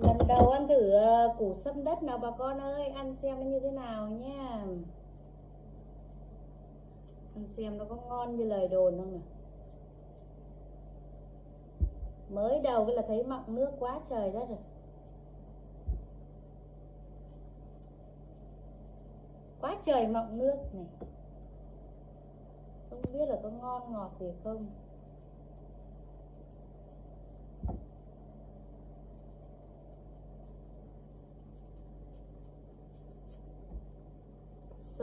lần đầu ăn thử ờ, củ sâm đất nào bà con ơi? Ăn xem nó như thế nào nha ăn xem nó có ngon như lời đồn không nè mới đầu cái là thấy mọng nước quá trời đất rồi. Quá trời mọng nước này. Không biết là có ngon ngọt gì không.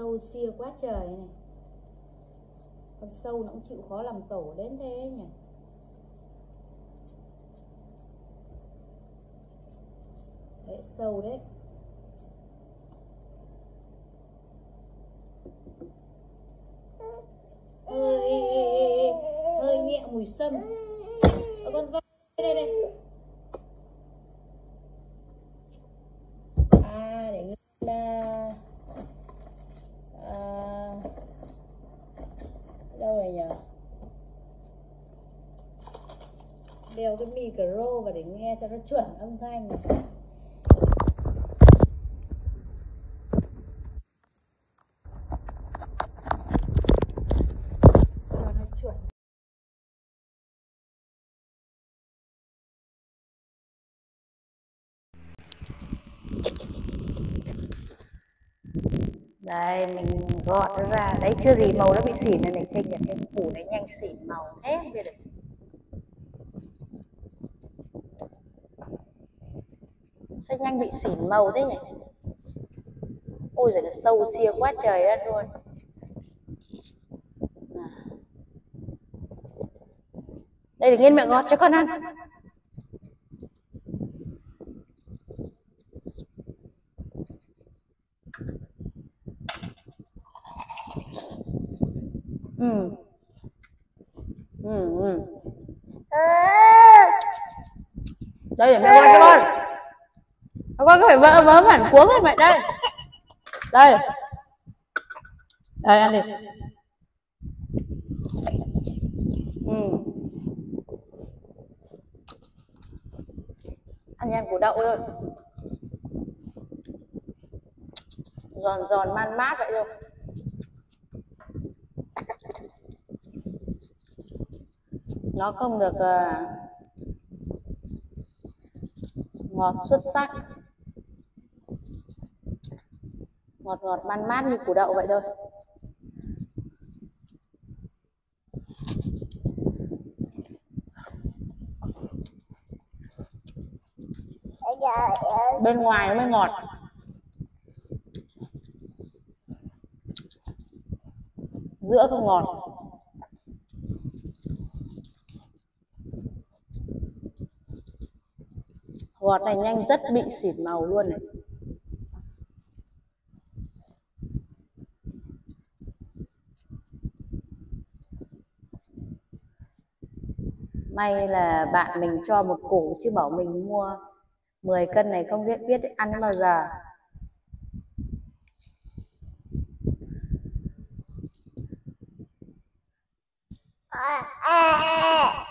Sâu xia quá trời này. Con sâu nó cũng chịu khó làm tổ đến thế nhỉ? Đấy, sâu đấy. Hơi hơi nhẹ mùi sâm. Ở con ra đây đây à để nghĩ là à, đâu này nhỉ đeo cái micro và để nghe cho nó chuẩn âm thanh. Cho nó chuẩn. Đây, mình gọt nó ra. Đấy, chưa gì màu nó bị xỉn này này kinh nhận cái củ đấy nhanh xỉn màu thế, bây giờ sao nhanh bị xỉn màu thế nhỉ? Ôi giời nó sâu xia quá trời đất luôn. À. đây để nghiên mẹ gọt cho con ăn. Ừ. Ừ ừ. Đây để mẹ gọt cho con các con có phải vỡ vớ bản cuống rồi mẹ đây. Đây. Đây ăn đi. Ừ. ăn nhanh củ đậu thôi giòn giòn man mát vậy thôi. Nó không được uh, ngọt xuất sắc ngọt ngọt man mát như củ đậu vậy thôi. Bên ngoài nó mới ngọt. Giữa không ngọt. Ngọt này nhanh, rất bị xỉn màu luôn này. May là bạn mình cho một củ chứ bảo mình mua. 10 cân này không biết biết ăn bao giờ. À, à, à.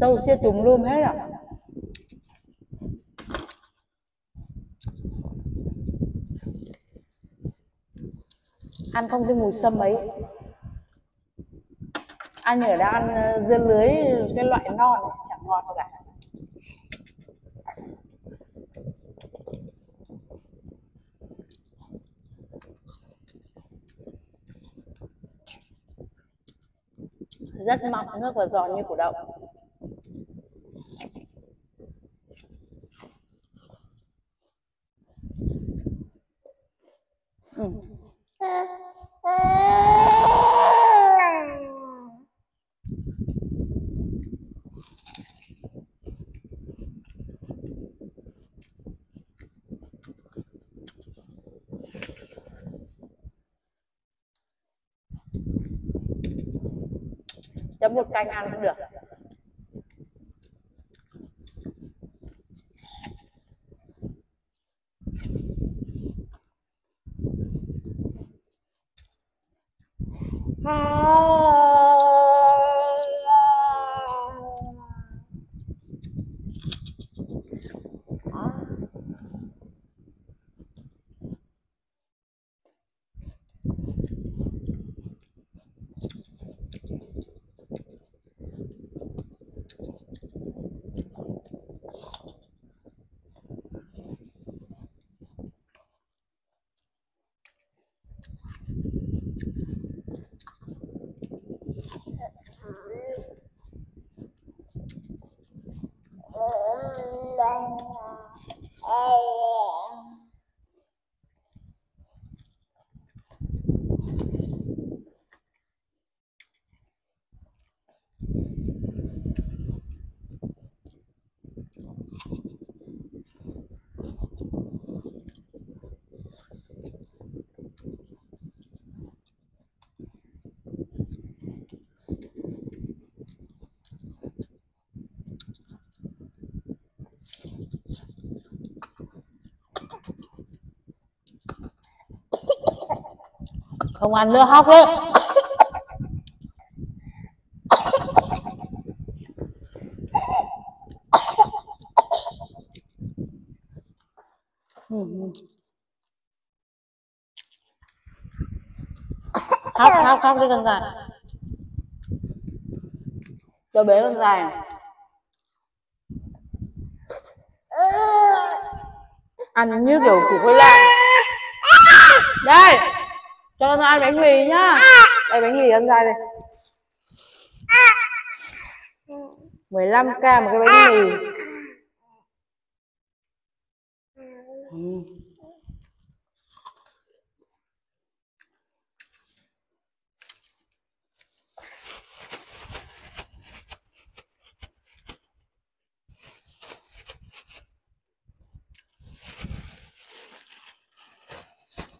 Sâu xia tùm lum hết ạ. Ăn không cái mùi sâm ấy. Ăn ở đang ăn ờ, dưa lưới, cái loại non, chẳng ngọt đâu cả. Rất mọng nước và giòn như củ đậu. Ừ. chấm một canh ăn cũng được Ah. 嗯来哎呀。Không ăn nữa hóc đấy. Khóc khóc khóc đi con dài cho bé con dài à? ăn như kiểu củ khoai lang đây! Cho con ăn bánh mì nhá. Đây, bánh mì ăn ra đây 15 k một cái bánh mì. Ừ.